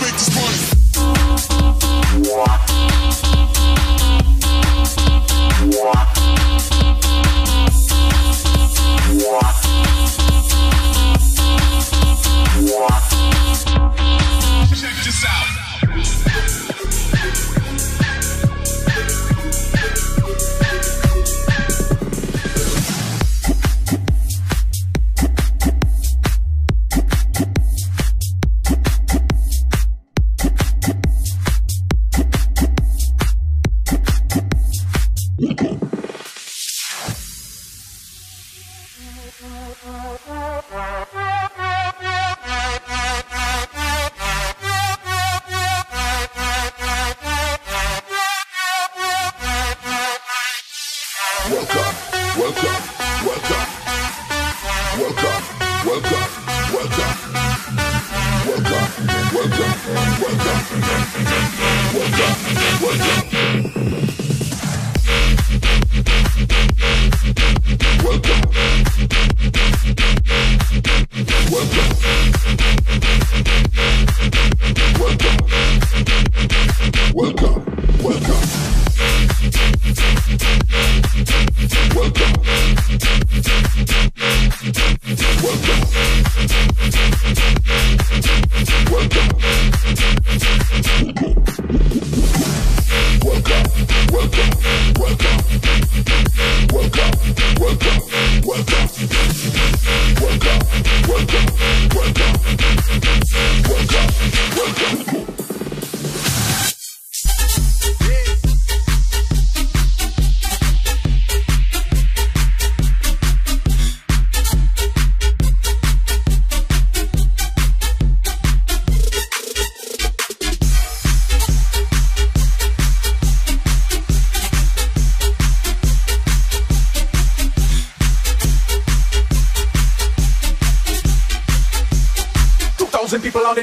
make this Welcome. Welcome.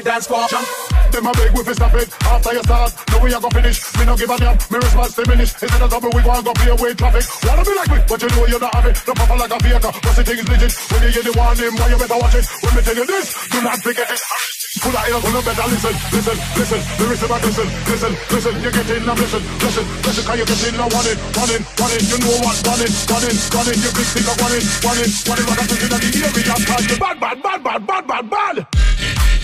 Dance floor. Jump. Them a beg we fi stop it after you start. No we a go finish. Me no give a damn. Me response diminish. Instead of double we go and go play away traffic. Wanna be like me, but you know you don't have it. Don't pop like a vehicle. Cause the thing is legit. When you hear the warning, why you better watch it. When me tell you this, do not forget it. Pull out pull up better listen, listen, listen. The rhythm back, listen, listen, listen. You get in now, listen, listen, listen. Can you get in one in, one in. You know what, in, one in. You big thing one in, one in. What I'm thinking of the area, you bad, bad, bad, bad, bad, bad,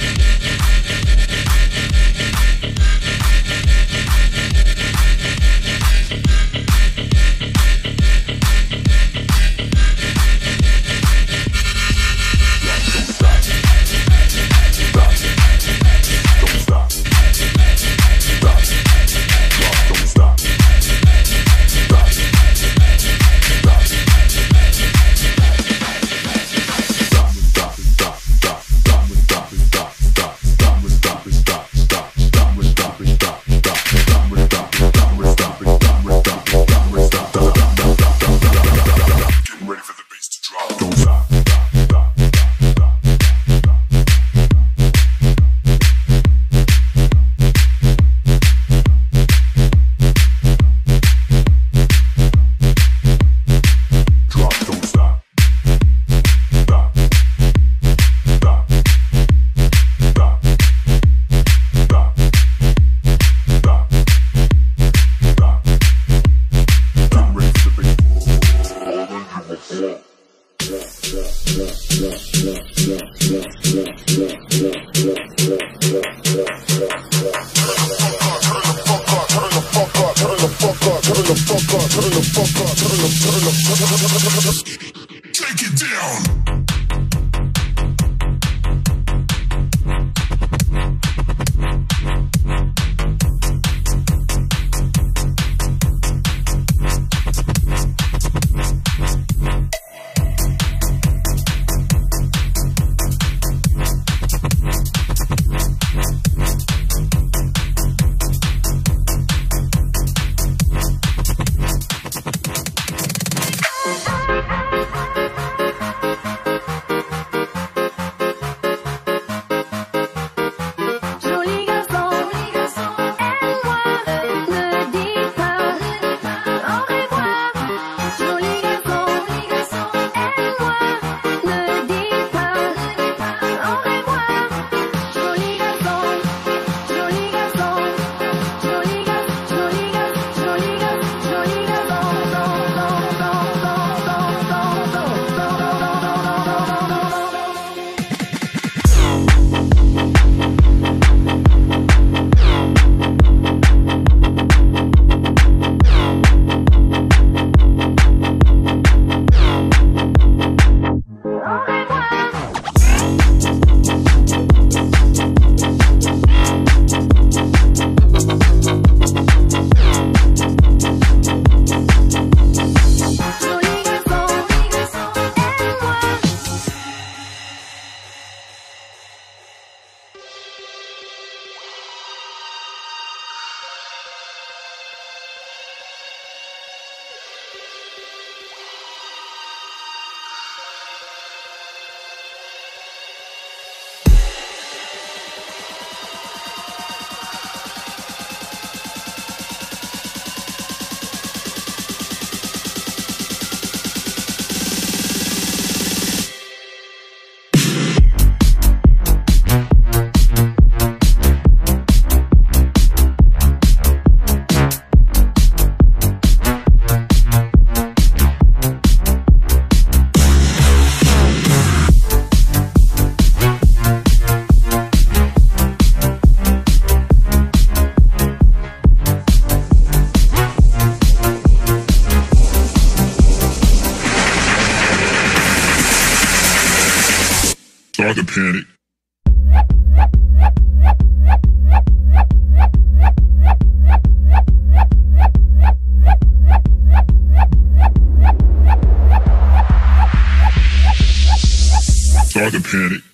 Right. Start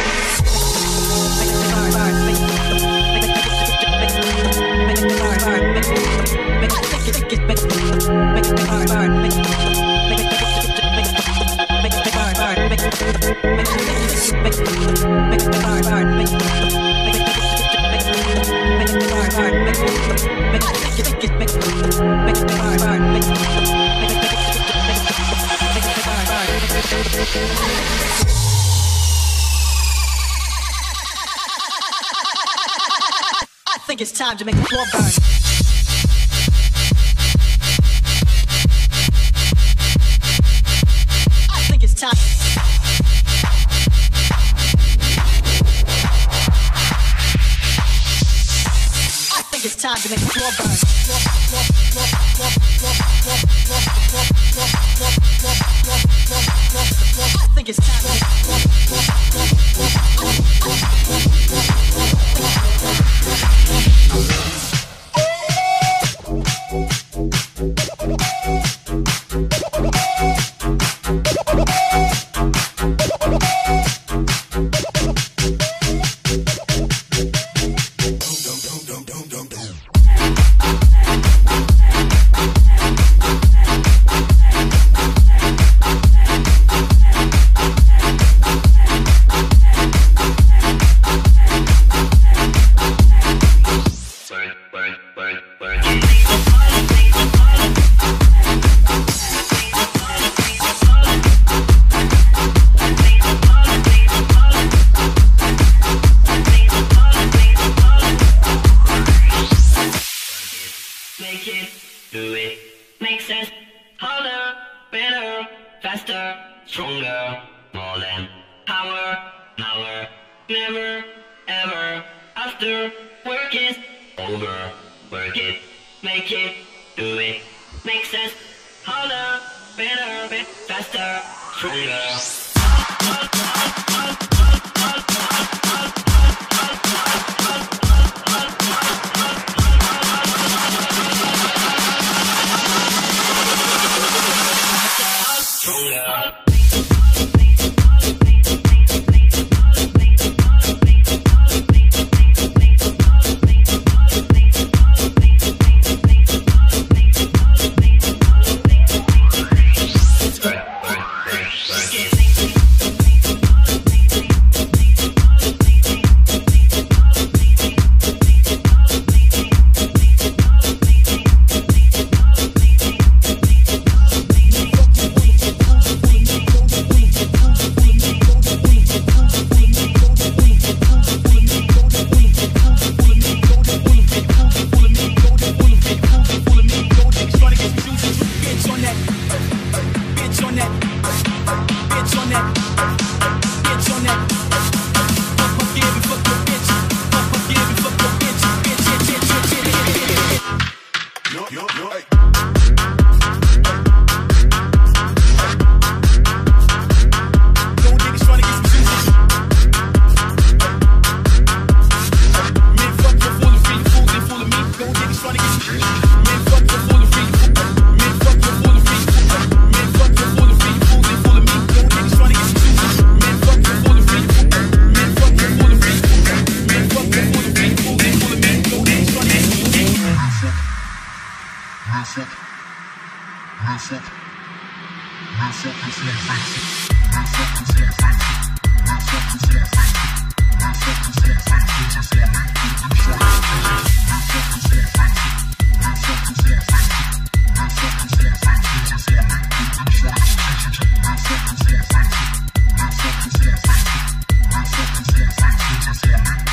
I think it's time to make the floor burn. I think it's time to make the floor burn. think it's time. faster, stronger, more than power, power, never, ever, after, work is over, work it, make it, do it, make sense, harder, better, faster, stronger. stronger. music, music, music is music, music is music, music is music, music is music, Jesus only, I'm sure music is music, music is music, music is music, Jesus only, I'm sure music is music, music is music, music is music, Jesus only.